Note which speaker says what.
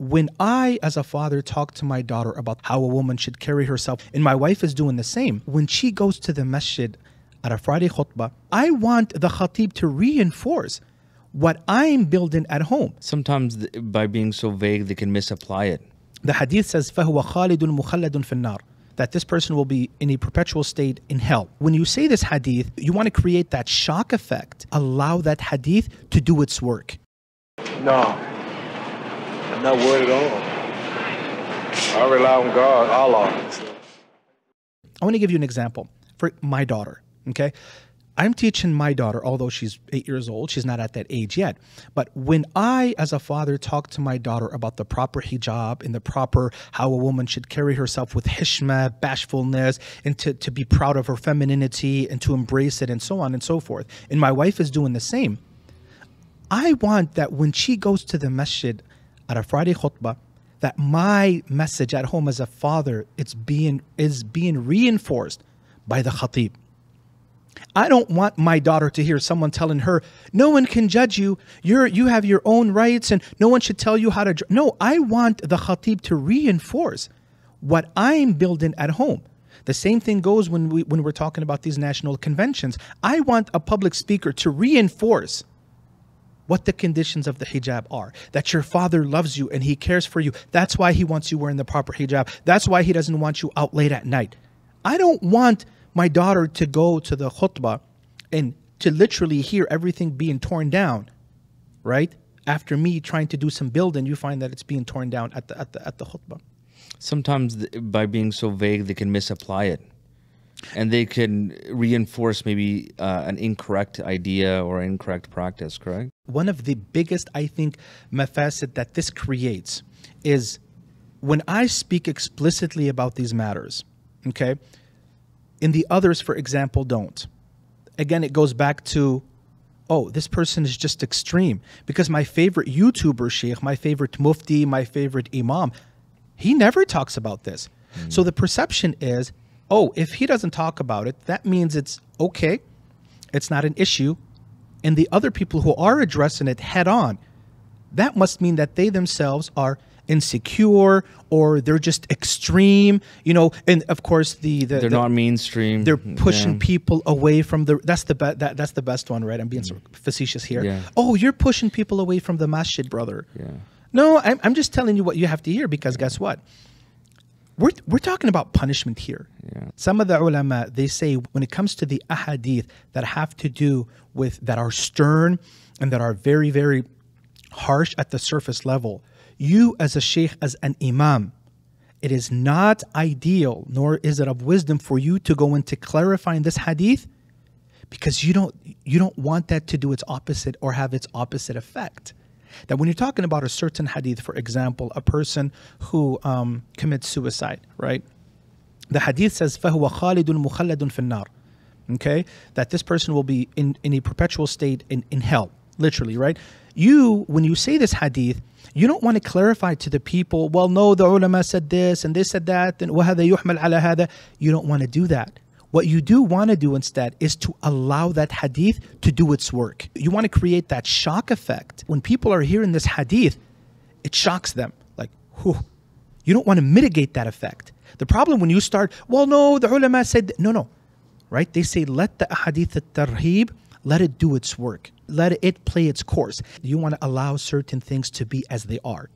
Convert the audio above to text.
Speaker 1: when I, as a father, talk to my daughter about how a woman should carry herself, and my wife is doing the same, when she goes to the masjid at a Friday khutbah, I want the khatib to reinforce what I'm building at home.
Speaker 2: Sometimes th- by being so vague, they can misapply it.
Speaker 1: The hadith says, فَهُوَ خَالِدٌ مُخَلَّدٌ فِي النَّارِ that this person will be in a perpetual state in hell. When you say this hadith, you want to create that shock effect. Allow that hadith to do its work.
Speaker 3: No, I'm not worried at all. I rely on God, Allah.
Speaker 1: I want to give you an example for my daughter. Okay. I'm teaching my daughter, although she's eight years old, she's not at that age yet. But when I, as a father, talk to my daughter about the proper hijab and the proper how a woman should carry herself with hishma, bashfulness, and to, to be proud of her femininity and to embrace it and so on and so forth, and my wife is doing the same, I want that when she goes to the masjid at a Friday khutbah, that my message at home as a father it's being is being reinforced by the khatib. I don't want my daughter to hear someone telling her, "No one can judge you. You're you have your own rights, and no one should tell you how to." No, I want the khatib to reinforce what I'm building at home. The same thing goes when we when we're talking about these national conventions. I want a public speaker to reinforce what the conditions of the hijab are. That your father loves you and he cares for you. That's why he wants you wearing the proper hijab. That's why he doesn't want you out late at night. I don't want my daughter to go to the khutbah and to literally hear everything being torn down, right? After me trying to do some building, you find that it's being torn down at the at the at the khutbah.
Speaker 2: Sometimes by being so vague, they can misapply it. And they can reinforce maybe uh, an incorrect idea or incorrect practice, correct?
Speaker 1: One of the biggest, I think, mafasid that this creates is when I speak explicitly about these matters, okay, and the others, for example, don't. Again, it goes back to, oh, this person is just extreme. Because my favorite YouTuber, Sheikh, my favorite Mufti, my favorite Imam, he never talks about this. So the perception is, oh, if he doesn't talk about it, that means it's okay, it's not an issue. And the other people who are addressing it head on, that must mean that they themselves are insecure or they're just extreme, you know. And of course, the, the
Speaker 2: They're
Speaker 1: the-
Speaker 2: not mainstream.
Speaker 1: they're pushing
Speaker 2: Yeah.
Speaker 1: people away from the. That's the be, that, that's the best one, right? I'm being mm. so facetious here.
Speaker 2: Yeah.
Speaker 1: Oh, you're pushing people away from the masjid, brother.
Speaker 2: Yeah.
Speaker 1: No, I'm, I'm just telling you what you have to hear because guess what? We're, we're talking about punishment here.
Speaker 2: Yeah.
Speaker 1: Some of the ulama, they say when it comes to the ahadith that have to do with, that are stern and that are very, very harsh at the surface level, you as a sheikh, as an imam, it is not ideal, nor is it of wisdom for you to go into clarifying this hadith because you don't you don't want that to do its opposite or have its opposite effect. That when you're talking about a certain hadith, for example, a person who um, commits suicide, right? The hadith says, فَهُوَ خَالِدٌ مُخَلَّدٌ فِي النَّارِ Okay? That this person will be in, in a perpetual state in, in hell, literally, right? You, when you say this hadith, you don't want to clarify to the people, well, no, the ulama said this and they said that, and وَهَذَا يُحْمَلْ عَلَى هَذَا. You don't want to do that. what you do want to do instead is to allow that hadith to do its work. You want to create that shock effect. When people are hearing this hadith, it shocks them. Like, whew. You don't want to mitigate that effect. The problem when you start, well, no, the ulama said, no, no, right? They say, let the hadith al-tarhib, let it do its work. Let it play its course. You want to allow certain things to be as they are.